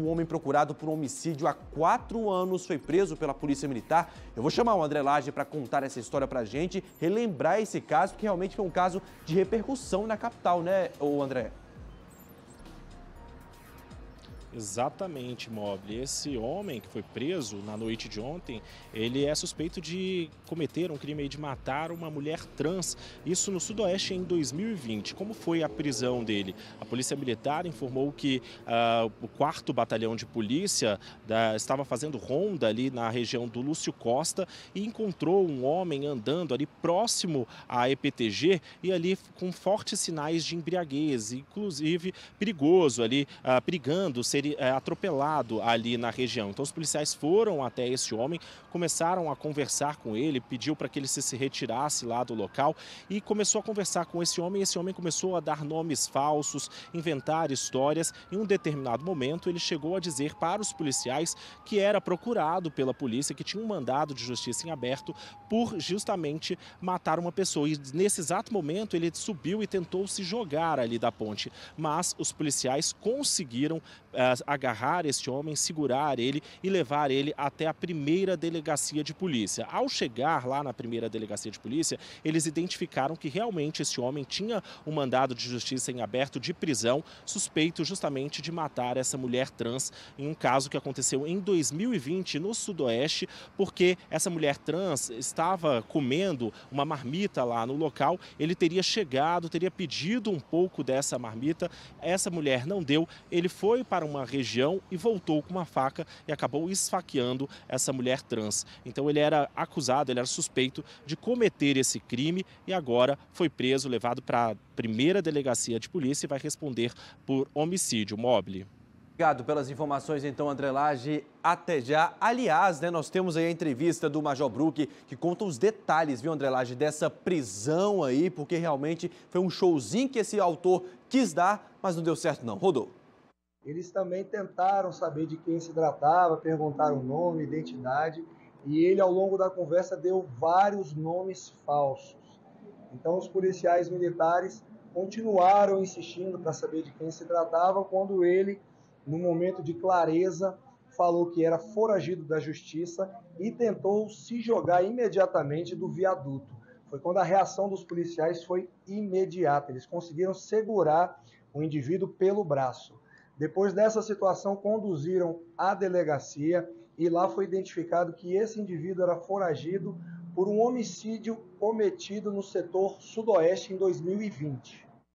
Um homem procurado por homicídio há quatro anos foi preso pela Polícia Militar. Eu vou chamar o André Lage para contar essa história para a gente, relembrar esse caso, porque realmente foi um caso de repercussão na capital, né, André? Exatamente, Mobile. Esse homem que foi preso na noite de ontem, ele é suspeito de cometer um crime de matar uma mulher trans, isso no Sudoeste em 2020. Como foi a prisão dele? A Polícia Militar informou que uh, o 4 Batalhão de Polícia da, estava fazendo ronda ali na região do Lúcio Costa e encontrou um homem andando ali próximo à EPTG e ali com fortes sinais de embriaguez, inclusive perigoso ali, uh, perigando ser é, atropelado ali na região. Então os policiais foram até esse homem, começaram a conversar com ele, pediu para que ele se, se retirasse lá do local e começou a conversar com esse homem. Esse homem começou a dar nomes falsos, inventar histórias. Em um determinado momento, ele chegou a dizer para os policiais que era procurado pela polícia, que tinha um mandado de justiça em aberto por justamente matar uma pessoa. E nesse exato momento, ele subiu e tentou se jogar ali da ponte. Mas os policiais conseguiram uh, agarrar este homem, segurar ele e levar ele até a primeira delegacia de polícia. Ao chegar lá na primeira delegacia de polícia, eles identificaram que realmente esse homem tinha um mandado de justiça em aberto de prisão, suspeito justamente de matar essa mulher trans em um caso que aconteceu em 2020 no Sudoeste, porque essa mulher trans estava comendo uma marmita lá no local, ele teria chegado, teria pedido um pouco dessa marmita, essa mulher não deu, ele foi para uma região e voltou com uma faca e acabou esfaqueando essa mulher trans. Então ele era acusado, ele era suspeito de cometer esse crime e agora foi preso, levado para a primeira delegacia de polícia e vai responder por homicídio móvel. Obrigado pelas informações, então, André Lage. Até já. Aliás, né, nós temos aí a entrevista do Major Brook, que conta os detalhes, viu, André Lage, dessa prisão aí, porque realmente foi um showzinho que esse autor quis dar, mas não deu certo não. Rodou. Eles também tentaram saber de quem se tratava, perguntaram o nome, identidade, e ele, ao longo da conversa, deu vários nomes falsos. Então, os policiais militares continuaram insistindo para saber de quem se tratava, quando ele, no momento de clareza, falou que era foragido da justiça e tentou se jogar imediatamente do viaduto. Foi quando a reação dos policiais foi imediata. Eles conseguiram segurar o indivíduo pelo braço. Depois dessa situação, conduziram à delegacia e lá foi identificado que esse indivíduo era foragido por um homicídio cometido no setor sudoeste em 2020.